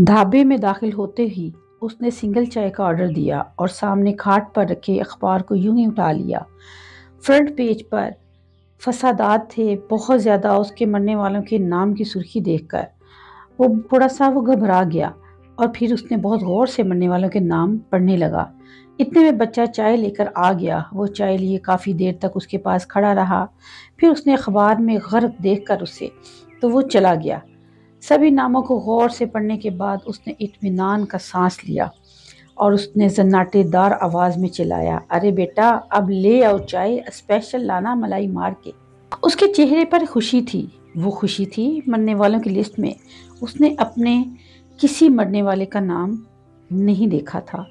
ढाबे में दाखिल होते ही उसने सिंगल चाय का ऑर्डर दिया और सामने खाट पर रखे अखबार को यूँ ही उठा लिया। फ्रंट पेज पर फसादात थे, बहुत ज़्यादा उसके मरने वालों के नाम की सुर्खी देखकर। वो थोड़ा सा वो घबरा गया और फिर उसने बहुत गौर से मरने वालों के नाम पढ़ने लगा। इतने में बच्चा चाय लेकर आ गया। वो चाय लिए काफ़ी देर तक उसके पास खड़ा रहा। फिर उसने अखबार में गर्क देख कर उसे तो वो चला गया। सभी नामों को गौर से पढ़ने के बाद उसने इत्मीनान का सांस लिया और उसने जन्नाटेदार आवाज़ में चिल्लाया, अरे बेटा, अब ले आओ चाय स्पेशल लाना मलाई मार के। उसके चेहरे पर खुशी थी, वो खुशी थी मरने वालों की लिस्ट में। उसने अपने किसी मरने वाले का नाम नहीं देखा था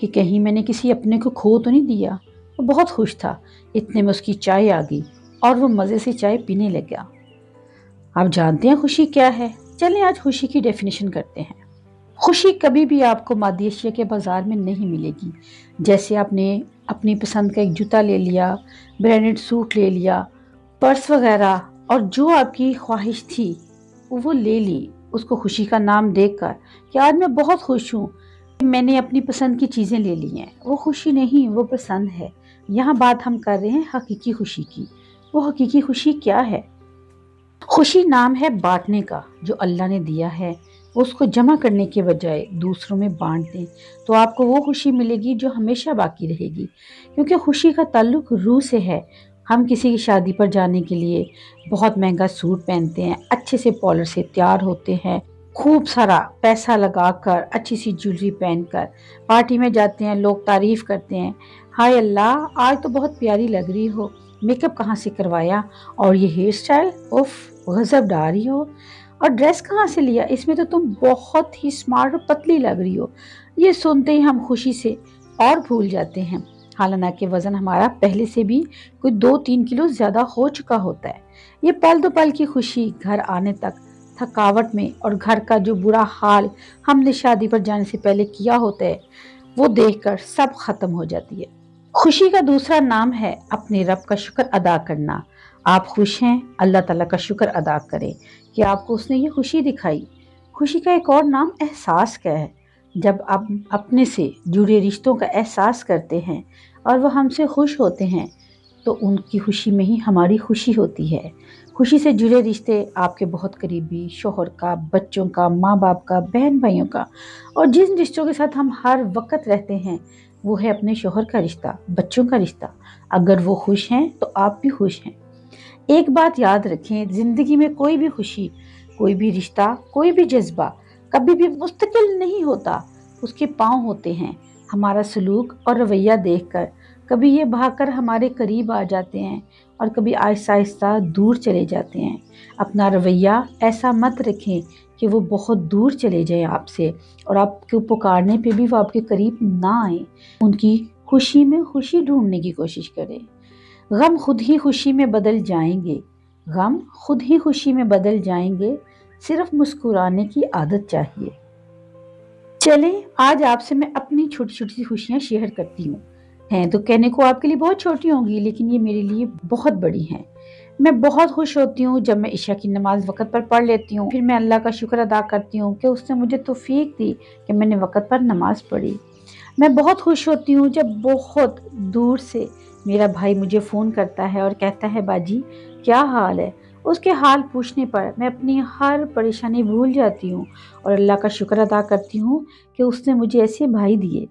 कि कहीं मैंने किसी अपने को खो तो नहीं दिया। वो बहुत खुश था, इतने में उसकी चाय आ गई और वो मज़े से चाय पीने लग गया। आप जानते हैं खुशी क्या है? चलें, आज खुशी की डेफिनेशन करते हैं। खुशी कभी भी आपको मादी अशिया के बाज़ार में नहीं मिलेगी। जैसे आपने अपनी पसंद का एक जूता ले लिया, ब्रांडेड सूट ले लिया, पर्स वगैरह, और जो आपकी ख्वाहिश थी, वो ले ली। उसको खुशी का नाम देखकर कि आज मैं बहुत खुश हूँ, मैंने अपनी पसंद की चीज़ें ले ली हैं। वो खुशी नहीं, वो पसंद है। यहाँ बात हम कर रहे हैं हकीकी खुशी की। वो हकीकी खुशी क्या है? खुशी नाम है बांटने का, जो अल्लाह ने दिया है। उसको जमा करने के बजाय दूसरों में बांट दें तो आपको वो खुशी मिलेगी जो हमेशा बाकी रहेगी। क्योंकि खुशी का ताल्लुक रूह से है। हम किसी की शादी पर जाने के लिए बहुत महँगा सूट पहनते हैं, अच्छे से पॉलर से तैयार होते हैं, खूब सारा पैसा लगाकर, अच्छी सी ज्वेलरी पहनकर, पार्टी में जाते हैं, लोग तारीफ़ करते हैं। हाय अल्लाह, आज तो बहुत प्यारी लग रही हो। मेकअप कहाँ से करवाया? और ये हेयर स्टाइल उफ, गजब डाल रही हो। और ड्रेस कहाँ से लिया? इसमें तो तुम बहुत ही स्मार्ट और पतली लग रही हो। ये सुनते ही हम खुशी से और भूल जाते हैं। हालाँकि वज़न हमारा पहले से भी कोई दो तीन किलो ज़्यादा हो चुका होता है। ये पल दो पल की खुशी घर आने तक, थकावट में और घर का जो बुरा हाल हमने शादी पर जाने से पहले किया होता है, वो देखकर सब खत्म हो जाती है। खुशी का दूसरा नाम है अपने रब का शुक्र अदा करना। आप खुश हैं, अल्लाह ताला का शुक्र अदा करें कि आपको उसने ये खुशी दिखाई। खुशी का एक और नाम एहसास का है। जब आप अपने से जुड़े रिश्तों का एहसास करते हैं और वह हमसे खुश होते हैं तो उनकी खुशी में ही हमारी खुशी होती है। खुशी से जुड़े रिश्ते आपके बहुत करीबी, शोहर का, बच्चों का, माँ बाप का, बहन भाइयों का और जिन रिश्तों के साथ हम हर वक्त रहते हैं वो है अपने शोहर का रिश्ता, बच्चों का रिश्ता। अगर वो खुश हैं तो आप भी खुश हैं। एक बात याद रखें, ज़िंदगी में कोई भी खुशी, कोई भी रिश्ता, कोई भी जज्बा कभी भी मुस्तकिल नहीं होता। उसके पाँव होते हैं। हमारा सलूक और रवैया देखकर कभी ये भागकर हमारे करीब आ जाते हैं और कभी आहिस्ता आहिस्ता दूर चले जाते हैं। अपना रवैया ऐसा मत रखें कि वो बहुत दूर चले जाए आपसे और आपको पुकारने पे भी वो आपके करीब ना आए। उनकी खुशी में खुशी ढूँढने की कोशिश करें। गम खुद ही खुशी में बदल जाएँगे। गम खुद ही खुशी में बदल जाएँगे। सिर्फ़ मुस्कुराने की आदत चाहिए। चले, आज आपसे मैं अपनी छोटी छोटी सी खुशियाँ शेयर करती हूँ। हैं तो कहने को आपके लिए बहुत छोटी होंगी, लेकिन ये मेरे लिए बहुत बड़ी हैं। मैं बहुत खुश होती हूँ जब मैं ईशा की नमाज़ वक़्त पर पढ़ लेती हूँ। फिर मैं अल्लाह का शुक्र अदा करती हूँ कि उसने मुझे तोफ़ीक दी कि मैंने वक़्त पर नमाज़ पढ़ी। मैं बहुत खुश होती हूँ जब बहुत दूर से मेरा भाई मुझे फ़ोन करता है और कहता है, बाजी, क्या हाल है? उसके हाल पूछने पर मैं अपनी हर परेशानी भूल जाती हूँ और अल्लाह का शुक्र अदा करती हूँ कि उसने मुझे ऐसे भाई दिए।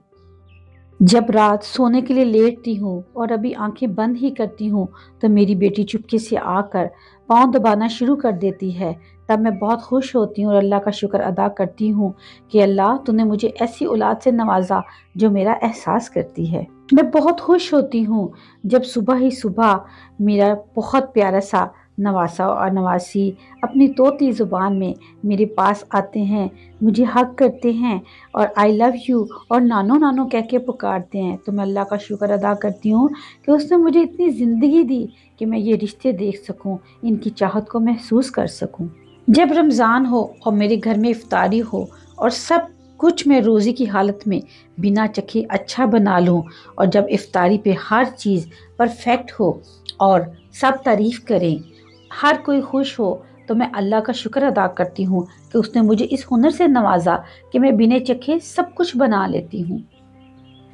जब रात सोने के लिए लेटती हूँ और अभी आँखें बंद ही करती हूँ तो मेरी बेटी चुपके से आकर पाँव दबाना शुरू कर देती है। तब मैं बहुत खुश होती हूँ और अल्लाह का शुक्र अदा करती हूँ कि अल्लाह, तूने मुझे ऐसी औलाद से नवाजा जो मेरा एहसास करती है। मैं बहुत खुश होती हूँ जब सुबह ही सुबह मेरा बहुत प्यारा सा नवासा और नवासी अपनी तोती ज़ुबान में मेरे पास आते हैं, मुझे हक करते हैं और आई लव यू और नानो नानो कह के पुकारते हैं। तो मैं अल्लाह का शुक्र अदा करती हूँ कि उसने मुझे इतनी ज़िंदगी दी कि मैं ये रिश्ते देख सकूँ, इनकी चाहत को महसूस कर सकूँ। जब रमज़ान हो और मेरे घर में इफ्तारी हो और सब कुछ मैं रोज़ी की हालत में बिना चखे अच्छा बना लूँ और जब इफ्तारी पे हर चीज़ परफेक्ट हो और सब तारीफ़ करें हर कोई खुश हो तो मैं अल्लाह का शुक्र अदा करती हूँ कि उसने मुझे इस हुनर से नवाजा कि मैं बिने चखे सब कुछ बना लेती हूँ।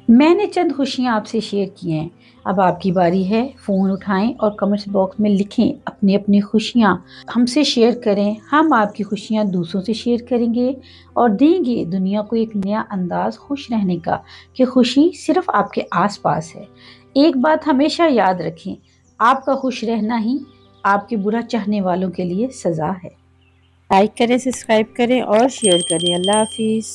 मैंने चंद खुशियाँ आपसे शेयर की हैं। अब आपकी बारी है, फ़ोन उठाएँ और कमेंट्स बॉक्स में लिखें अपनी अपनी खुशियाँ। हमसे शेयर करें, हम आपकी खुशियाँ दूसरों से शेयर करेंगे और देंगे दुनिया को एक नया अंदाज खुश रहने का कि खुशी सिर्फ़ आपके आसपास है। एक बात हमेशा याद रखें, आपका खुश रहना ही आपके बुरा चाहने वालों के लिए सज़ा है। लाइक करें सब्सक्राइब करें और शेयर करें। अल्लाह हाफिज़।